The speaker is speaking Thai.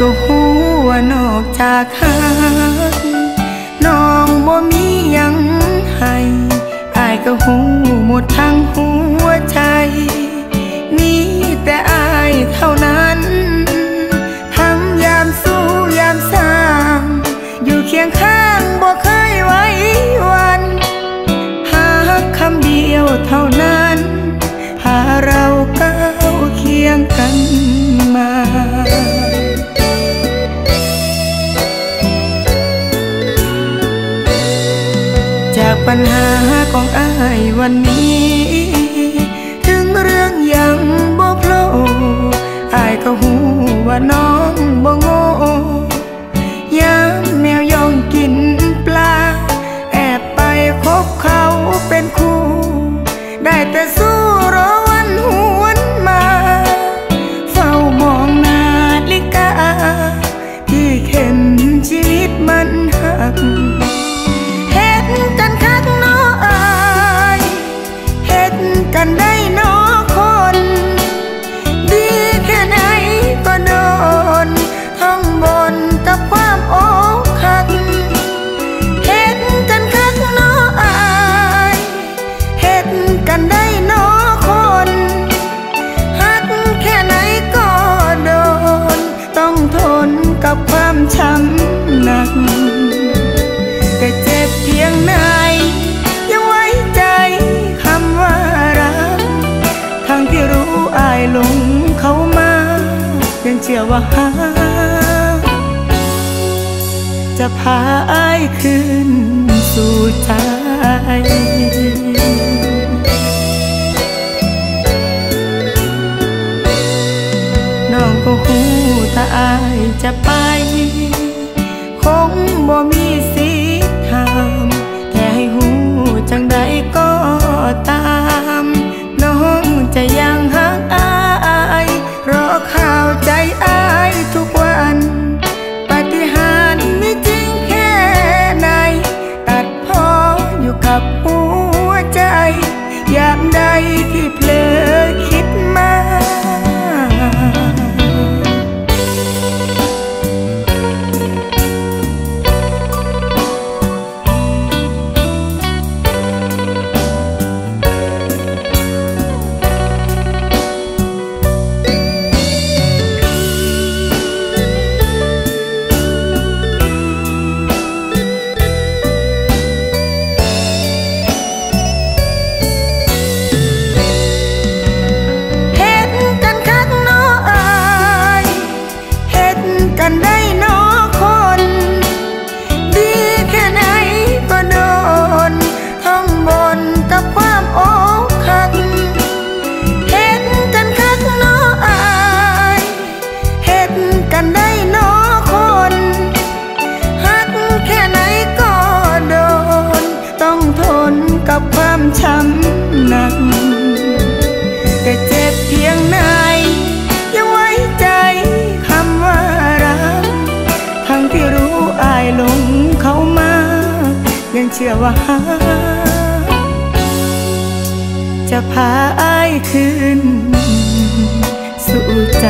ก็หัวนอกจากหักน้องบ่มียังให้อายก็หูหมดทั้งหัวใจ มีแต่อายเท่านั้น ปัญหาของอายวันนี้ ถึงเรื่องยังบ่โผล่อายก็หูว่าน้องบ่ง ลงเขามายังเชื่อว่าหา จะพาอายคืนสู่ใจน้องก็หูถ้าอายจะไป คงบ่มีสี นัก แต่เจ็บเพียงไหนยังไว้ใจคำว่ารัก ทั้งที่รู้อายลงเขามา ยังเชื่อว่า จะพาอายคืนสู่ใจ